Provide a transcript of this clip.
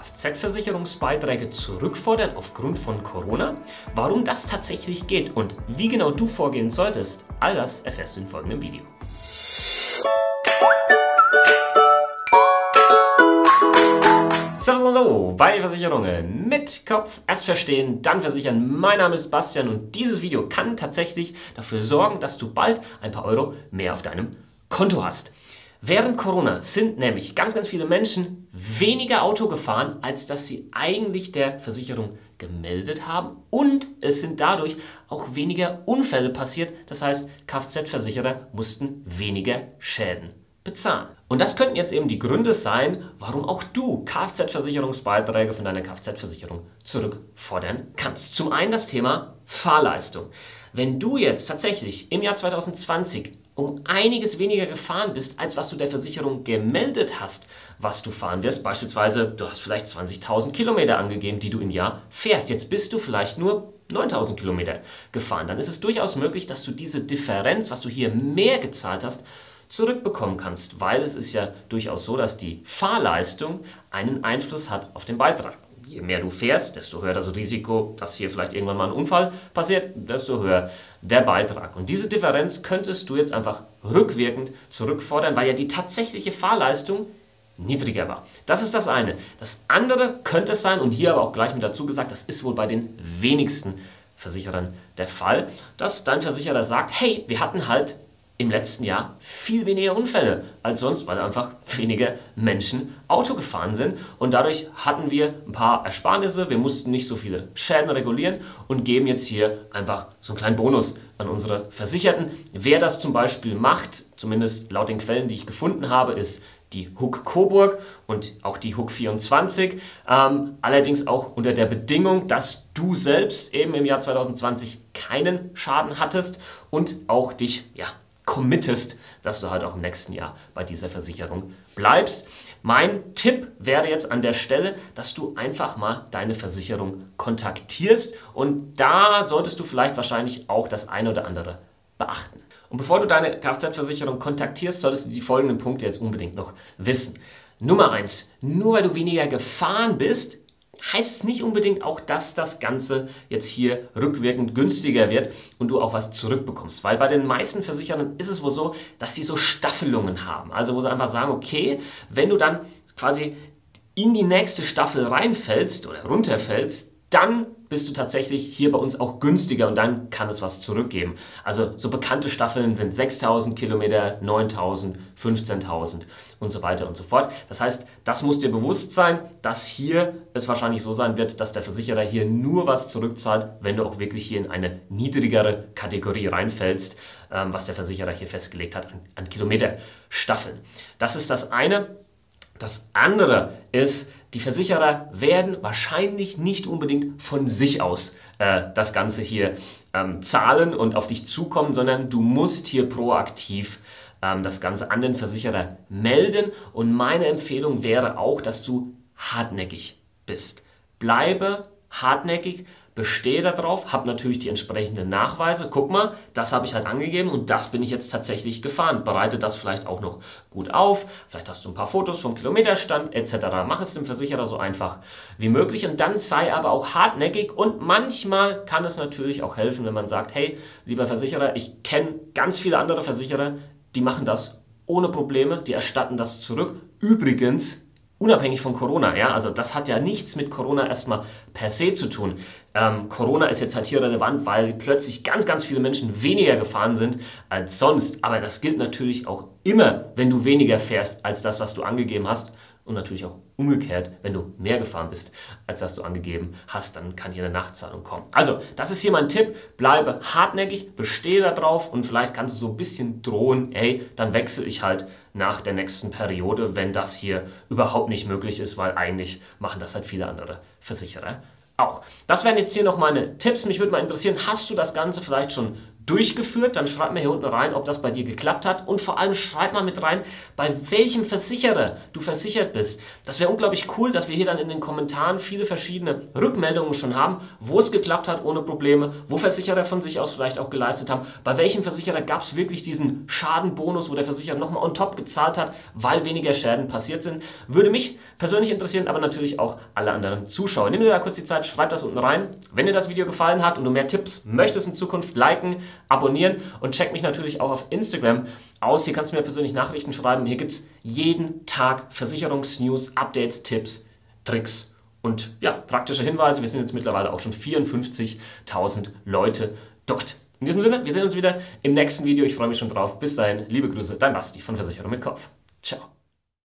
Kfz-Versicherungsbeiträge zurückfordern aufgrund von Corona, warum das tatsächlich geht und wie genau du vorgehen solltest, all das erfährst du in folgendem Video. Servus und Hallo bei Versicherungen mit Kopf. Erst verstehen, dann versichern. Mein Name ist Bastian und dieses Video kann tatsächlich dafür sorgen, dass du bald ein paar Euro mehr auf deinem Konto hast. Während Corona sind nämlich ganz, ganz viele Menschen weniger Auto gefahren, als dass sie eigentlich der Versicherung gemeldet haben. Und es sind dadurch auch weniger Unfälle passiert. Das heißt, Kfz-Versicherer mussten weniger Schäden bezahlen. Und das könnten jetzt eben die Gründe sein, warum auch du Kfz-Versicherungsbeiträge von deiner Kfz-Versicherung zurückfordern kannst. Zum einen das Thema Fahrleistung. Wenn du jetzt tatsächlich im Jahr 2020 um einiges weniger gefahren bist, als was du der Versicherung gemeldet hast, was du fahren wirst. Beispielsweise, du hast vielleicht 20.000 Kilometer angegeben, die du im Jahr fährst. Jetzt bist du vielleicht nur 9.000 Kilometer gefahren. Dann ist es durchaus möglich, dass du diese Differenz, was du hier mehr gezahlt hast, zurückbekommen kannst, weil es ist ja durchaus so, dass die Fahrleistung einen Einfluss hat auf den Beitrag je mehr du fährst, desto höher das Risiko, dass hier vielleicht irgendwann mal ein Unfall passiert, desto höher der Beitrag. Und diese Differenz könntest du jetzt einfach rückwirkend zurückfordern, weil ja die tatsächliche Fahrleistung niedriger war. Das ist das eine. Das andere könnte es sein, und hier aber auch gleich mit dazu gesagt, das ist wohl bei den wenigsten Versicherern der Fall, dass dein Versicherer sagt, hey, wir hatten halt im letzten Jahr viel weniger Unfälle als sonst, weil einfach weniger Menschen Auto gefahren sind. Und dadurch hatten wir ein paar Ersparnisse, wir mussten nicht so viele Schäden regulieren und geben jetzt hier einfach so einen kleinen Bonus an unsere Versicherten. Wer das zum Beispiel macht, zumindest laut den Quellen, die ich gefunden habe, ist die Hook Coburg und auch die Hook 24. Ähm, allerdings auch unter der Bedingung, dass du selbst eben im Jahr 2020 keinen Schaden hattest und auch dich ja, committest, dass du halt auch im nächsten Jahr bei dieser Versicherung bleibst. Mein Tipp wäre jetzt an der Stelle, dass du einfach mal deine Versicherung kontaktierst und da solltest du vielleicht wahrscheinlich auch das eine oder andere beachten. Und bevor du deine Kfz-Versicherung kontaktierst, solltest du die folgenden Punkte jetzt unbedingt noch wissen. Nummer eins: Nur weil du weniger gefahren bist, heißt es nicht unbedingt auch, dass das Ganze jetzt hier rückwirkend günstiger wird und du auch was zurückbekommst. Weil bei den meisten Versicherern ist es wohl so, dass sie so Staffelungen haben. Also wo sie einfach sagen, okay, wenn du dann quasi in die nächste Staffel reinfällst oder runterfällst, dann bist du tatsächlich hier bei uns auch günstiger und dann kann es was zurückgeben. Also so bekannte Staffeln sind 6000 Kilometer, 9000, 15.000 und so weiter und so fort. Das heißt, das muss dir bewusst sein, dass hier es wahrscheinlich so sein wird, dass der Versicherer hier nur was zurückzahlt, wenn du auch wirklich hier in eine niedrigere Kategorie reinfällst, ähm, was der Versicherer hier festgelegt hat an, an Kilometerstaffeln. Das ist das eine. Das andere ist, die Versicherer werden wahrscheinlich nicht unbedingt von sich aus äh, das Ganze hier ähm, zahlen und auf dich zukommen, sondern du musst hier proaktiv ähm, das Ganze an den Versicherer melden. Und meine Empfehlung wäre auch, dass du hartnäckig bist. Bleibe hartnäckig, bestehe darauf, habe natürlich die entsprechenden Nachweise. Guck mal, das habe ich halt angegeben und das bin ich jetzt tatsächlich gefahren. Bereite das vielleicht auch noch gut auf. Vielleicht hast du ein paar Fotos vom Kilometerstand etc. Mach es dem Versicherer so einfach wie möglich und dann sei aber auch hartnäckig und manchmal kann es natürlich auch helfen, wenn man sagt, hey, lieber Versicherer, ich kenne ganz viele andere Versicherer, die machen das ohne Probleme, die erstatten das zurück. Übrigens, unabhängig von Corona. Ja? Also das hat ja nichts mit Corona erstmal per se zu tun. Ähm, Corona ist jetzt halt hier relevant, weil plötzlich ganz, ganz viele Menschen weniger gefahren sind als sonst. Aber das gilt natürlich auch immer, wenn du weniger fährst als das, was du angegeben hast. Und natürlich auch umgekehrt, wenn du mehr gefahren bist, als das du angegeben hast, dann kann hier eine Nachzahlung kommen. Also, das ist hier mein Tipp. Bleibe hartnäckig, bestehe darauf und vielleicht kannst du so ein bisschen drohen, ey, dann wechsle ich halt nach der nächsten Periode, wenn das hier überhaupt nicht möglich ist, weil eigentlich machen das halt viele andere Versicherer auch. Das wären jetzt hier noch meine Tipps. Mich würde mal interessieren, hast du das Ganze vielleicht schon durchgeführt? Dann schreib mir hier unten rein, ob das bei dir geklappt hat und vor allem schreib mal mit rein, bei welchem Versicherer du versichert bist. Das wäre unglaublich cool, dass wir hier dann in den Kommentaren viele verschiedene Rückmeldungen schon haben, wo es geklappt hat ohne Probleme, wo Versicherer von sich aus vielleicht auch geleistet haben, bei welchem Versicherer gab es wirklich diesen Schadenbonus, wo der Versicherer nochmal on top gezahlt hat, weil weniger Schäden passiert sind. Würde mich persönlich interessieren, aber natürlich auch alle anderen Zuschauer. Nimm dir da kurz die Zeit, schreib das unten rein. Wenn dir das Video gefallen hat und du mehr Tipps möchtest in Zukunft, liken, abonnieren und check mich natürlich auch auf Instagram aus. Hier kannst du mir persönlich Nachrichten schreiben. Hier gibt es jeden Tag Versicherungsnews, Updates, Tipps, Tricks und ja, praktische Hinweise. Wir sind jetzt mittlerweile auch schon 54.000 Leute dort. In diesem Sinne, wir sehen uns wieder im nächsten Video. Ich freue mich schon drauf. Bis dahin, liebe Grüße, dein Basti von Versicherung mit Kopf. Ciao.